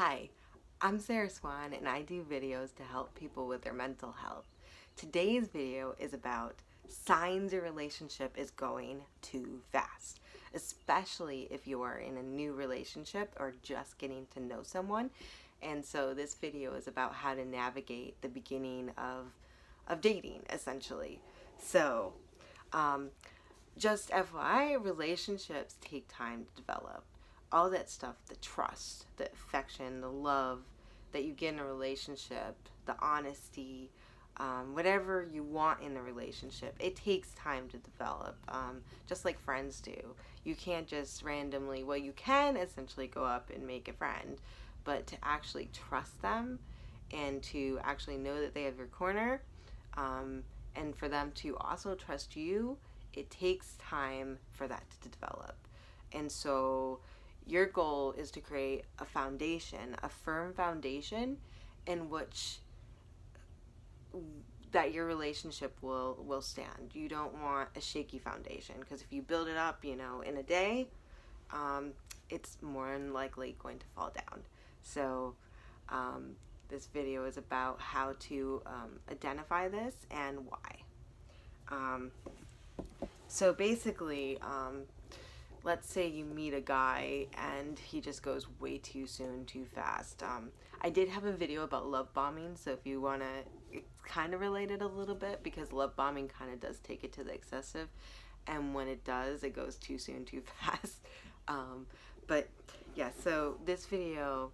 Hi, I'm Sarah Swan and I do videos to help people with their mental health. Today's video is about signs your relationship is going too fast, especially if you are in a new relationship or just getting to know someone. And so this video is about how to navigate the beginning of, of dating, essentially. So, um, just FYI, relationships take time to develop all that stuff the trust, the affection, the love that you get in a relationship, the honesty, um, whatever you want in the relationship, it takes time to develop, um, just like friends do. You can't just randomly, well, you can essentially go up and make a friend, but to actually trust them and to actually know that they have your corner um, and for them to also trust you, it takes time for that to develop. And so, your goal is to create a foundation, a firm foundation in which that your relationship will will stand. You don't want a shaky foundation because if you build it up, you know, in a day, um, it's more than likely going to fall down. So, um, this video is about how to um, identify this and why. Um, so basically, um, let's say you meet a guy and he just goes way too soon, too fast. Um, I did have a video about love bombing, so if you want to, it's kind of related a little bit because love bombing kind of does take it to the excessive, and when it does, it goes too soon, too fast. Um, but yeah, so this video,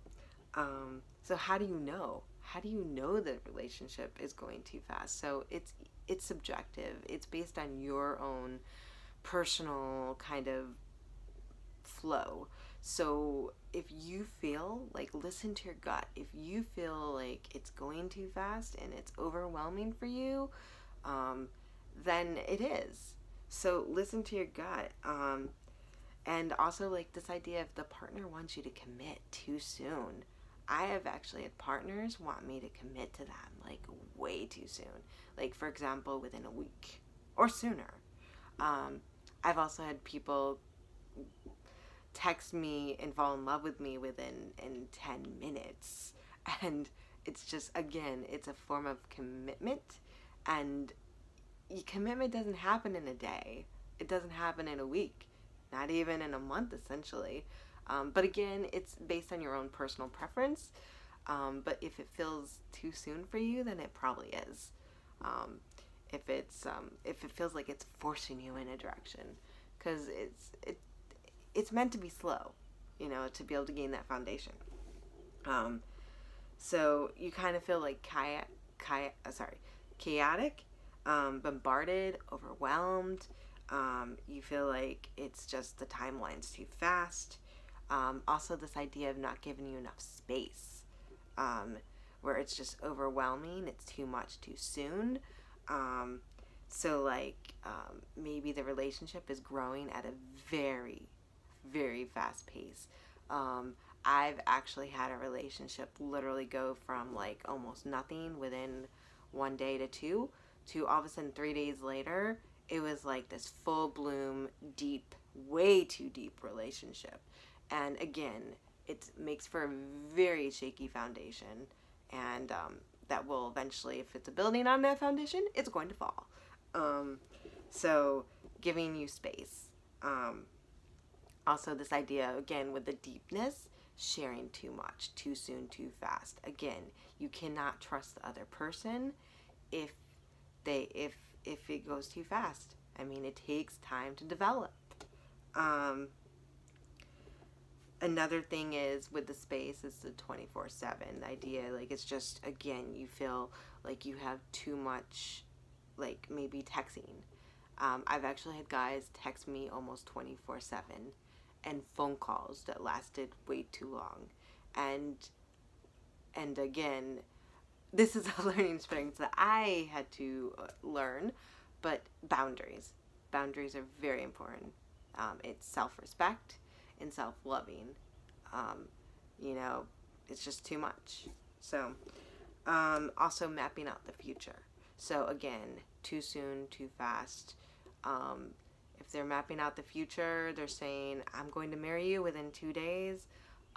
um, so how do you know? How do you know the relationship is going too fast? So it's it's subjective. It's based on your own personal kind of flow. So if you feel like listen to your gut, if you feel like it's going too fast and it's overwhelming for you, um, then it is. So listen to your gut. Um, and also like this idea of the partner wants you to commit too soon. I have actually had partners want me to commit to them like way too soon. Like for example, within a week or sooner. Um, I've also had people text me and fall in love with me within in 10 minutes. And it's just again it's a form of commitment. And commitment doesn't happen in a day. It doesn't happen in a week. Not even in a month essentially. Um, but again it's based on your own personal preference. Um, but if it feels too soon for you then it probably is. Um, if it's um, if it feels like it's forcing you in a direction. Because it's it it's meant to be slow, you know, to be able to gain that foundation. Um, so you kind of feel like kayak, kayak, uh, sorry, chaotic, um, bombarded, overwhelmed. Um, you feel like it's just the timeline's too fast. Um, also, this idea of not giving you enough space, um, where it's just overwhelming. It's too much too soon. Um, so, like, um, maybe the relationship is growing at a very very fast pace. Um, I've actually had a relationship literally go from like almost nothing within one day to two to all of a sudden three days later, it was like this full bloom, deep, way too deep relationship. And again, it makes for a very shaky foundation. And um, that will eventually, if it's a building on that foundation, it's going to fall. Um, so, giving you space. Um, also, this idea again with the deepness, sharing too much, too soon, too fast. Again, you cannot trust the other person if they if if it goes too fast. I mean, it takes time to develop. Um, another thing is with the space is the 24 7 idea like it's just again you feel like you have too much like maybe texting um, i've actually had guys text me almost 24 7 and phone calls that lasted way too long. And and again, this is a learning experience that I had to uh, learn, but boundaries. Boundaries are very important. Um, it's self respect and self loving. Um, you know, it's just too much. So, um, also mapping out the future. So, again, too soon, too fast. Um, if they're mapping out the future, they're saying, I'm going to marry you within two days,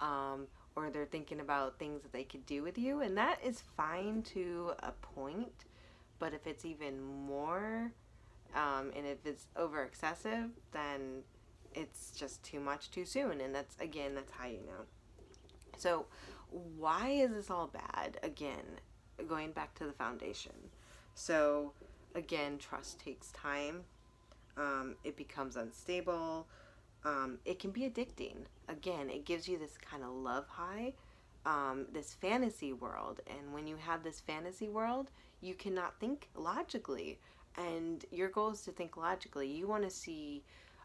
um, or they're thinking about things that they could do with you, and that is fine to a point. But if it's even more, um, and if it's over excessive, then it's just too much too soon. And that's, again, that's how you know. So, why is this all bad? Again, going back to the foundation. So, again, trust takes time. Um, it becomes unstable. Um, it can be addicting. Again, it gives you this kind of love high, um, this fantasy world. And when you have this fantasy world, you cannot think logically. And your goal is to think logically. You want to see,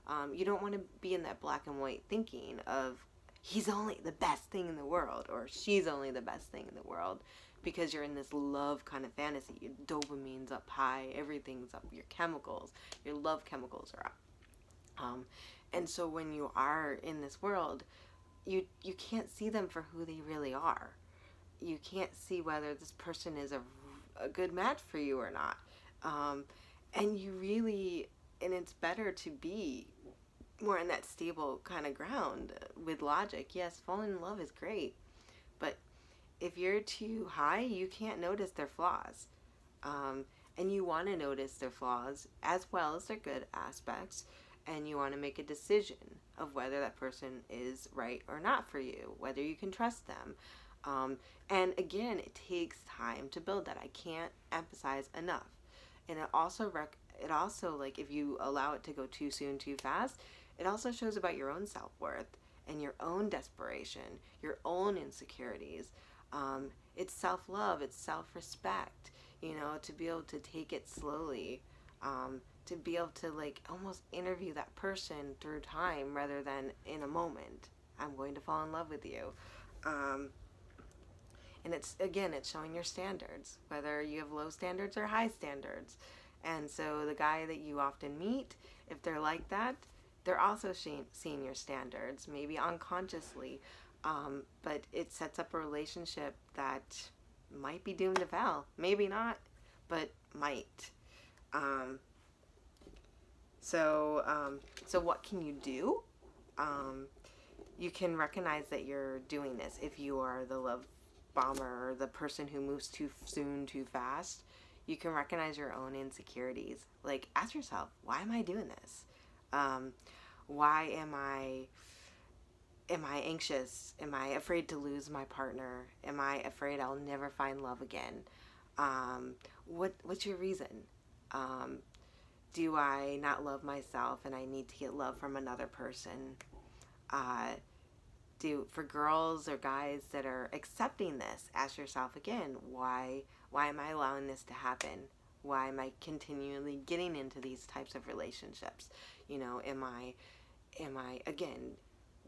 um, you don't want to be in that black and white thinking of he's only the best thing in the world or she's only the best thing in the world because you're in this love kind of fantasy. Your dopamine's up high, everything's up, your chemicals, your love chemicals are up. Um, and so when you are in this world, you you can't see them for who they really are. You can't see whether this person is a, a good match for you or not. Um, and you really, and it's better to be more in that stable kind of ground with logic. Yes, falling in love is great, but if you're too high, you can't notice their flaws. Um, and you want to notice their flaws as well as their good aspects, and you want to make a decision of whether that person is right or not for you, whether you can trust them. Um, and again, it takes time to build that. I can't emphasize enough. And it also rec- it also like if you allow it to go too soon, too fast, it also shows about your own self worth and your own desperation, your own insecurities. Um, it's self love, it's self respect, you know, to be able to take it slowly, um, to be able to like almost interview that person through time rather than in a moment. I'm going to fall in love with you. Um, and it's again, it's showing your standards, whether you have low standards or high standards. And so the guy that you often meet, if they're like that, they're also seeing your standards, maybe unconsciously, um, but it sets up a relationship that might be doomed to fail. Maybe not, but might. Um, so, um, so what can you do? Um, you can recognize that you're doing this if you are the love bomber or the person who moves too soon, too fast. You can recognize your own insecurities. Like, ask yourself, why am I doing this? Um, why am I am I anxious? Am I afraid to lose my partner? Am I afraid I'll never find love again? Um, what what's your reason? Um, do I not love myself and I need to get love from another person? Uh, do for girls or guys that are accepting this, ask yourself again, why why am I allowing this to happen? Why am I continually getting into these types of relationships? You know, am I am I again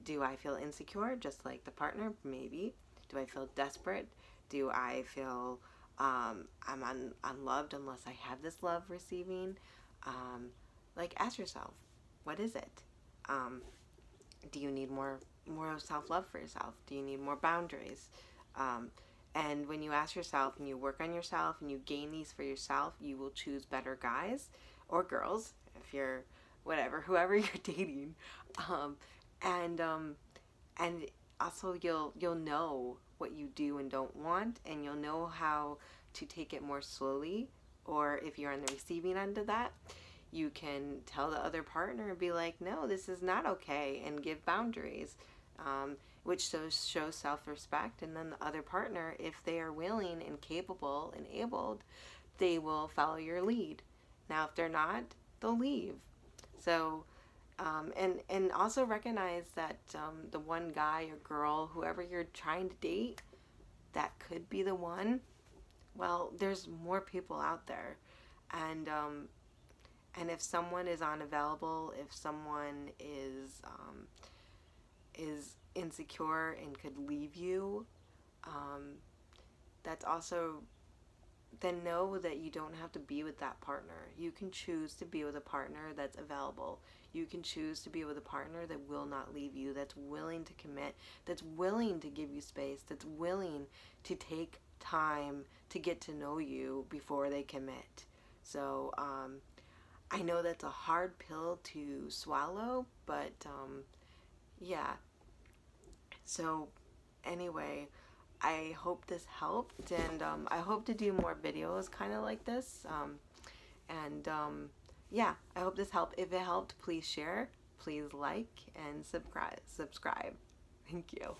do I feel insecure just like the partner? Maybe. Do I feel desperate? Do I feel um, I'm un- unloved unless I have this love receiving? Um, like, ask yourself, what is it? Um, do you need more more self love for yourself? Do you need more boundaries? Um, and when you ask yourself and you work on yourself and you gain these for yourself, you will choose better guys or girls if you're whatever, whoever you're dating. Um, and um, and also you'll you'll know what you do and don't want, and you'll know how to take it more slowly. Or if you're on the receiving end of that, you can tell the other partner and be like, "No, this is not okay," and give boundaries. Um, which shows, shows self respect. And then the other partner, if they are willing and capable and abled, they will follow your lead. Now, if they're not, they'll leave. So, um, and and also recognize that um, the one guy or girl, whoever you're trying to date, that could be the one. Well, there's more people out there, and um, and if someone is unavailable, if someone is um, is insecure and could leave you, um, that's also then know that you don't have to be with that partner. You can choose to be with a partner that's available. You can choose to be with a partner that will not leave you, that's willing to commit, that's willing to give you space, that's willing to take time to get to know you before they commit. So, um, I know that's a hard pill to swallow, but um, yeah. So, anyway, I hope this helped, and um, I hope to do more videos kind of like this. Um, and um, yeah, I hope this helped. If it helped, please share, please like, and subscribe. Subscribe. Thank you.